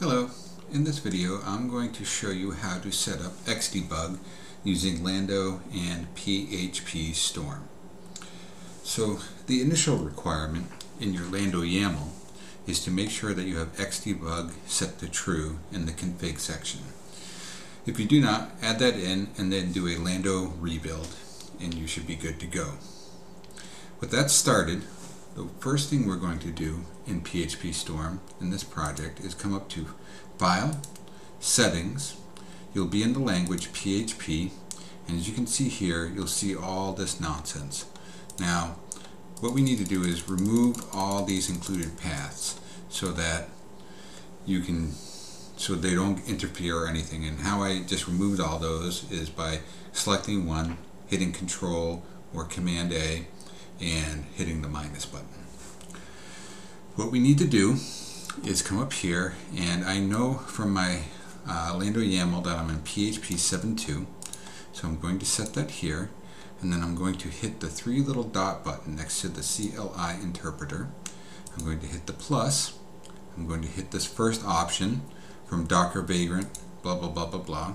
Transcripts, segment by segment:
Hello, in this video I'm going to show you how to set up Xdebug using Lando and PHP Storm. So the initial requirement in your Lando YAML is to make sure that you have Xdebug set to true in the config section. If you do not, add that in and then do a Lando rebuild and you should be good to go. With that started, the first thing we're going to do in PHP Storm in this project is come up to File, Settings, you'll be in the language PHP, and as you can see here, you'll see all this nonsense. Now, what we need to do is remove all these included paths so that you can so they don't interfere or anything and how I just removed all those is by selecting one hitting control or command A and hitting the minus button. What we need to do is come up here and I know from my uh, Lando YAML that I'm in PHP 7.2 so I'm going to set that here and then I'm going to hit the three little dot button next to the CLI interpreter. I'm going to hit the plus. I'm going to hit this first option from Docker Vagrant, blah, blah, blah, blah, blah.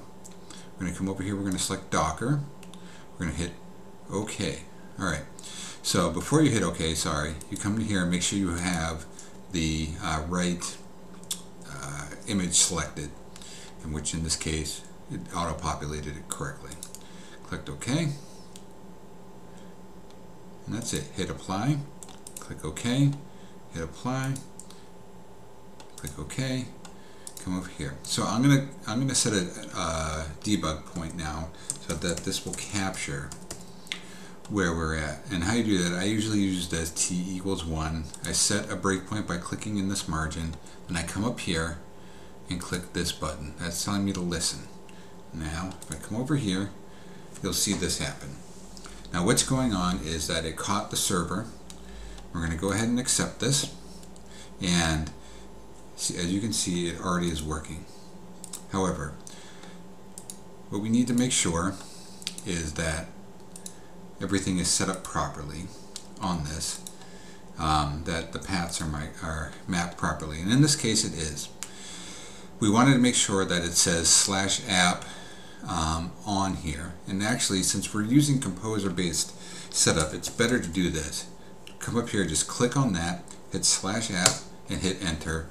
We're going to come over here, we're going to select Docker. We're going to hit OK. All right. So before you hit OK, sorry, you come to here and make sure you have the uh, right uh, image selected, in which in this case it auto-populated it correctly. Clicked OK. And that's it. Hit apply. Click OK. Hit apply. Click OK. Come over here. So I'm gonna I'm gonna set a uh, debug point now so that this will capture where we're at. And how you do that, I usually use this t equals 1. I set a breakpoint by clicking in this margin, and I come up here and click this button. That's telling me to listen. Now, if I come over here, you'll see this happen. Now what's going on is that it caught the server. We're going to go ahead and accept this. And as you can see, it already is working. However, what we need to make sure is that everything is set up properly on this, um, that the paths are, my, are mapped properly. And in this case it is. We wanted to make sure that it says slash app um, on here. And actually, since we're using composer-based setup, it's better to do this. Come up here, just click on that, hit slash app, and hit enter,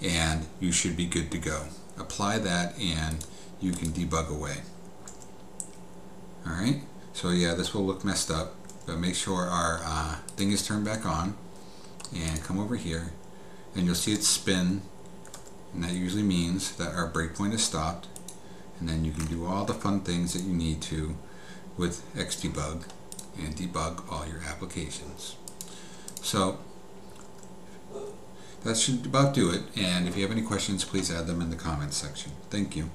and you should be good to go. Apply that, and you can debug away. Alright? So yeah, this will look messed up, but make sure our uh, thing is turned back on and come over here and you'll see it spin and that usually means that our breakpoint is stopped and then you can do all the fun things that you need to with Xdebug and debug all your applications. So that should about do it and if you have any questions please add them in the comments section. Thank you.